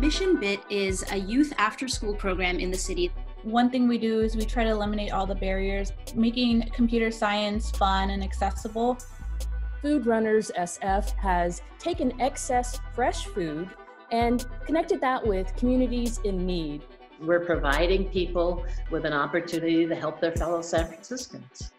Mission Bit is a youth after school program in the city. One thing we do is we try to eliminate all the barriers, making computer science fun and accessible. Food Runners SF has taken excess fresh food and connected that with communities in need. We're providing people with an opportunity to help their fellow San Franciscans.